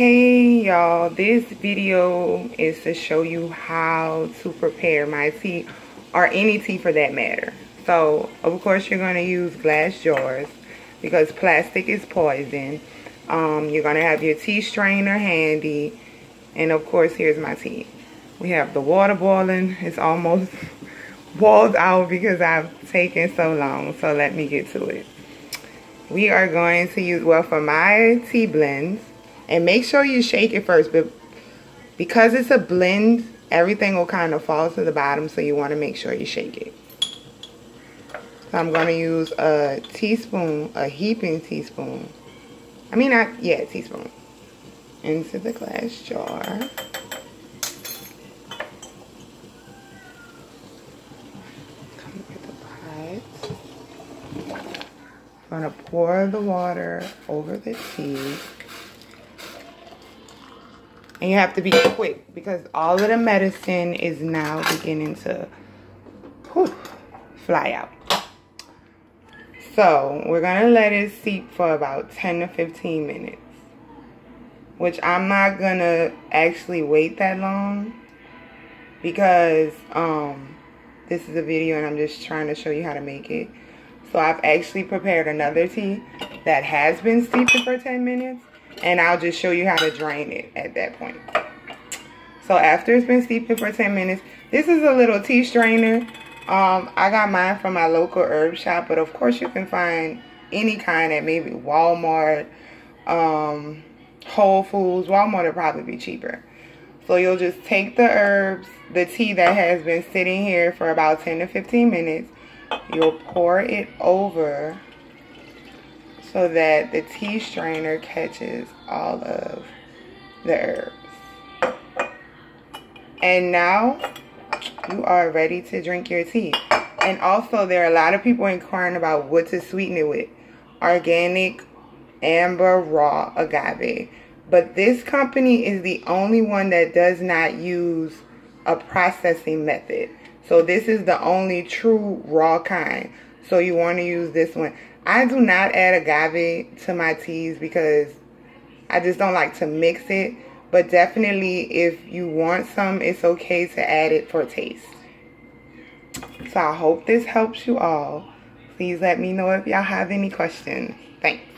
Hey y'all, this video is to show you how to prepare my tea or any tea for that matter. So, of course you're going to use glass jars because plastic is poison. Um, you're going to have your tea strainer handy and of course here's my tea. We have the water boiling. It's almost boiled out because I've taken so long. So let me get to it. We are going to use, well for my tea blends, and make sure you shake it first, but because it's a blend, everything will kind of fall to the bottom, so you want to make sure you shake it. So I'm going to use a teaspoon, a heaping teaspoon. I mean, not, yeah, teaspoon. Into the glass jar. I'm going to pour the water over the tea. And you have to be quick because all of the medicine is now beginning to whew, fly out. So we're going to let it steep for about 10 to 15 minutes. Which I'm not going to actually wait that long. Because um, this is a video and I'm just trying to show you how to make it. So I've actually prepared another tea that has been steeped for 10 minutes. And I'll just show you how to drain it at that point. So after it's been steeping for 10 minutes, this is a little tea strainer. Um, I got mine from my local herb shop. But of course you can find any kind at maybe Walmart, um, Whole Foods. Walmart will probably be cheaper. So you'll just take the herbs, the tea that has been sitting here for about 10 to 15 minutes you'll pour it over so that the tea strainer catches all of the herbs. And now you are ready to drink your tea. And also there are a lot of people inquiring about what to sweeten it with. Organic amber raw agave. But this company is the only one that does not use a processing method. So this is the only true raw kind. So you want to use this one. I do not add agave to my teas because I just don't like to mix it. But definitely if you want some, it's okay to add it for taste. So I hope this helps you all. Please let me know if y'all have any questions. Thanks.